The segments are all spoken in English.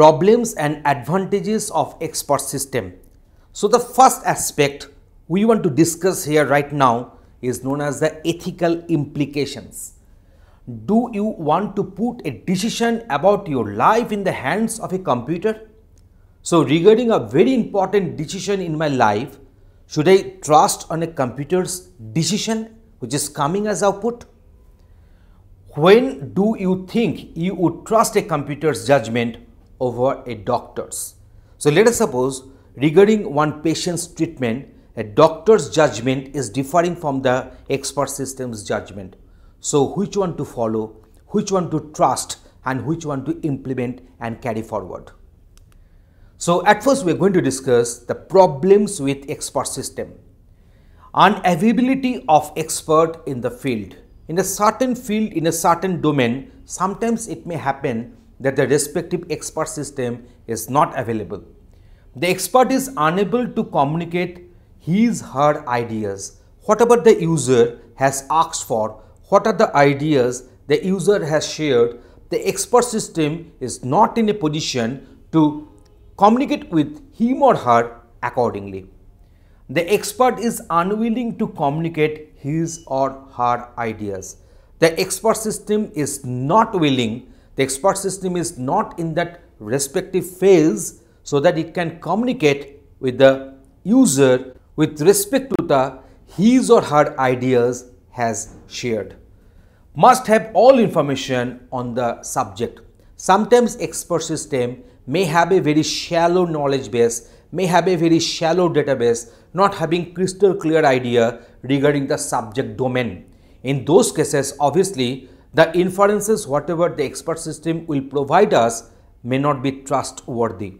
problems and advantages of expert system. So the first aspect we want to discuss here right now is known as the ethical implications. Do you want to put a decision about your life in the hands of a computer? So regarding a very important decision in my life, should I trust on a computer's decision which is coming as output? When do you think you would trust a computer's judgment over a doctor's? So let us suppose regarding one patient's treatment, a doctor's judgment is differing from the expert system's judgment. So which one to follow, which one to trust and which one to implement and carry forward. So at first we are going to discuss the problems with expert system. Unavailability of expert in the field. In a certain field, in a certain domain, sometimes it may happen that the respective expert system is not available. The expert is unable to communicate his her ideas. Whatever the user has asked for, what are the ideas the user has shared, the expert system is not in a position to communicate with him or her accordingly the expert is unwilling to communicate his or her ideas. The expert system is not willing, the expert system is not in that respective phase so that it can communicate with the user with respect to the his or her ideas has shared. Must have all information on the subject. Sometimes expert system may have a very shallow knowledge base, may have a very shallow database not having crystal clear idea regarding the subject domain. In those cases, obviously, the inferences whatever the expert system will provide us may not be trustworthy.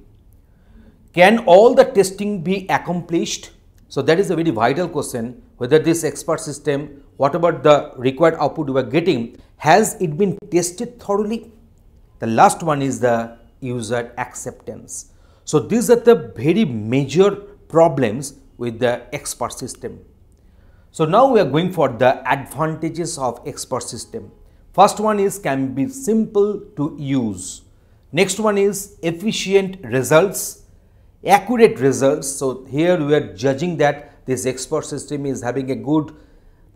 Can all the testing be accomplished? So that is a very vital question whether this expert system, whatever the required output you are getting, has it been tested thoroughly? The last one is the user acceptance. So these are the very major problems with the expert system. So now we are going for the advantages of expert system. First one is can be simple to use. Next one is efficient results, accurate results. So here we are judging that this expert system is having a good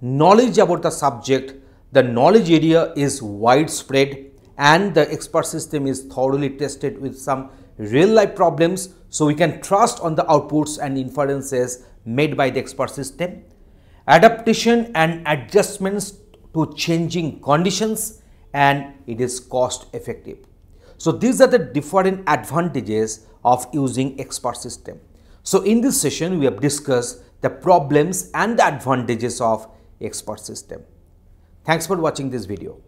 knowledge about the subject. The knowledge area is widespread and the expert system is thoroughly tested with some real life problems so we can trust on the outputs and inferences made by the expert system adaptation and adjustments to changing conditions and it is cost effective. So these are the different advantages of using expert system. So in this session we have discussed the problems and the advantages of expert system. Thanks for watching this video